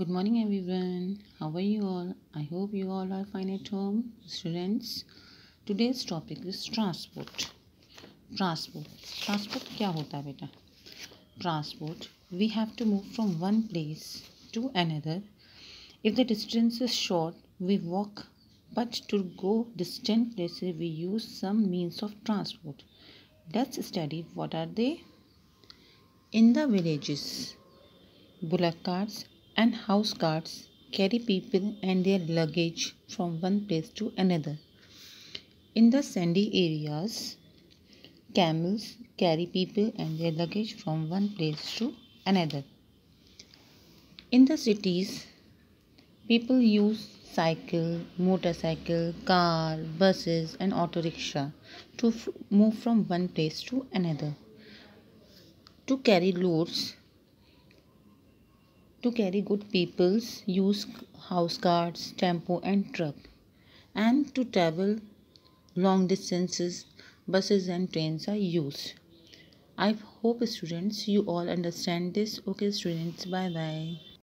good morning everyone. How are you all? I hope you all are fine at home students. Today's topic is transport. Transport. Transport kya hota beta? Transport. We have to move from one place to another. If the distance is short we walk but to go distant places we use some means of transport. Let's study what are they. In the villages bullock carts and house carts carry people and their luggage from one place to another. In the sandy areas, camels carry people and their luggage from one place to another. In the cities, people use cycle, motorcycle, car, buses and auto rickshaw to move from one place to another. To carry loads, to carry good peoples use house carts tempo and truck and to travel long distances buses and trains are used. I hope students you all understand this. Okay students bye bye